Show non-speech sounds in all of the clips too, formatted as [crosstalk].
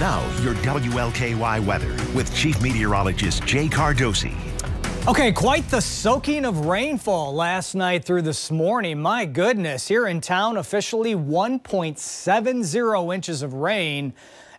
Now, your WLKY weather with Chief Meteorologist Jay Cardosi. Okay, quite the soaking of rainfall last night through this morning. My goodness, here in town, officially 1.70 inches of rain.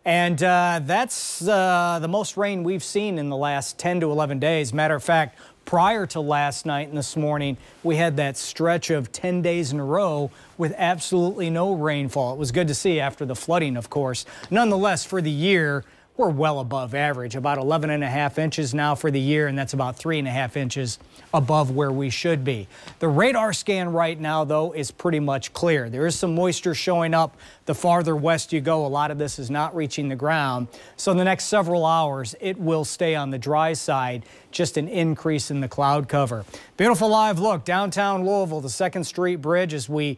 And uh, that's uh, the most rain we've seen in the last 10 to 11 days. Matter of fact, prior to last night and this morning, we had that stretch of 10 days in a row with absolutely no rainfall. It was good to see after the flooding, of course. Nonetheless, for the year, we're well above average, about 11 and a half inches now for the year, and that's about three and a half inches above where we should be. The radar scan right now, though, is pretty much clear. There is some moisture showing up the farther west you go. A lot of this is not reaching the ground. So in the next several hours, it will stay on the dry side, just an increase in the cloud cover. Beautiful live look downtown Louisville, the 2nd Street Bridge as we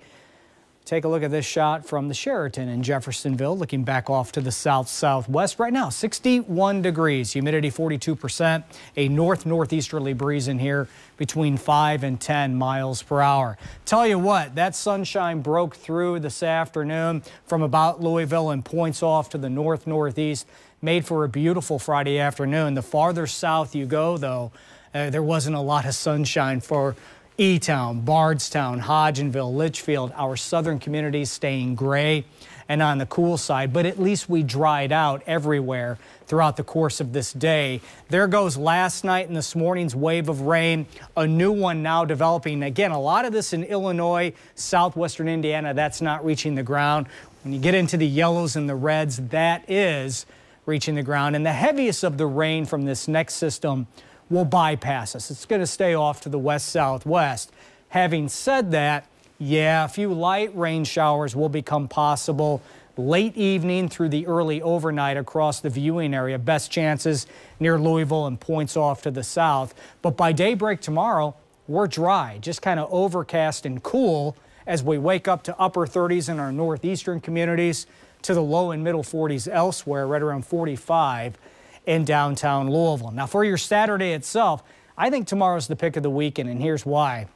Take a look at this shot from the Sheraton in Jeffersonville, looking back off to the south-southwest. Right now, 61 degrees, humidity 42%, a north-northeasterly breeze in here between 5 and 10 miles per hour. Tell you what, that sunshine broke through this afternoon from about Louisville and points off to the north-northeast. Made for a beautiful Friday afternoon. The farther south you go, though, uh, there wasn't a lot of sunshine for E-Town, Bardstown, Hodgenville, Leitchfield, our southern communities staying gray and on the cool side, but at least we dried out everywhere throughout the course of this day. There goes last night and this morning's wave of rain, a new one now developing. Again, a lot of this in Illinois, southwestern Indiana, that's not reaching the ground. When you get into the yellows and the reds, that is reaching the ground. And the heaviest of the rain from this next system will bypass us. It's going to stay off to the west southwest. Having said that, yeah, a few light rain showers will become possible late evening through the early overnight across the viewing area. Best chances near Louisville and points off to the south. But by daybreak tomorrow, we're dry, just kind of overcast and cool as we wake up to upper 30s in our northeastern communities to the low and middle 40s elsewhere, right around 45 in downtown Louisville. Now, for your Saturday itself, I think tomorrow's the pick of the weekend, and here's why.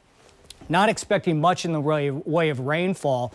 Not expecting much in the way of rainfall,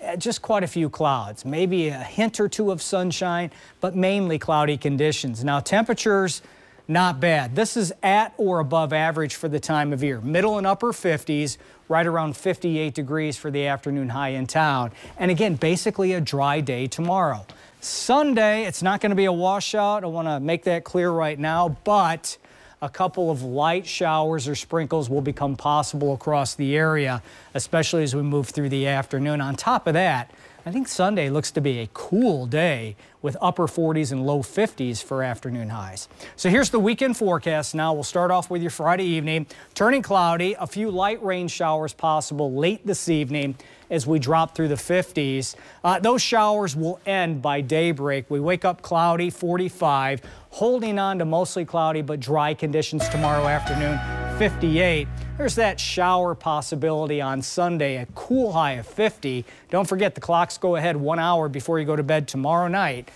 eh, just quite a few clouds, maybe a hint or two of sunshine, but mainly cloudy conditions. Now, temperatures not bad. This is at or above average for the time of year. Middle and upper 50s, right around 58 degrees for the afternoon high in town. And again, basically a dry day tomorrow. Sunday, it's not going to be a washout. I want to make that clear right now, but a couple of light showers or sprinkles will become possible across the area, especially as we move through the afternoon. On top of that, I think Sunday looks to be a cool day with upper 40s and low 50s for afternoon highs. So here's the weekend forecast now. We'll start off with your Friday evening. Turning cloudy, a few light rain showers possible late this evening as we drop through the 50s. Uh, those showers will end by daybreak. We wake up cloudy, 45, holding on to mostly cloudy but dry conditions tomorrow afternoon, 58. There's that shower possibility on Sunday, a cool high of 50. Don't forget the clocks go ahead one hour before you go to bed tomorrow night.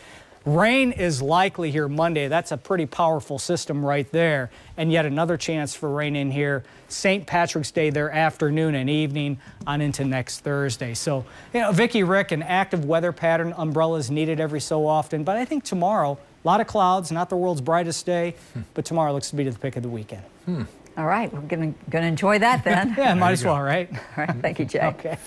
Rain is likely here Monday. That's a pretty powerful system right there. And yet another chance for rain in here St. Patrick's Day there afternoon and evening on into next Thursday. So, you know, Vicki Rick, an active weather pattern, umbrellas needed every so often. But I think tomorrow, a lot of clouds, not the world's brightest day, hmm. but tomorrow looks to be the pick of the weekend. Hmm. All right, we're going to enjoy that then. [laughs] yeah, might as well, right? All right, thank you, Jay. [laughs] okay.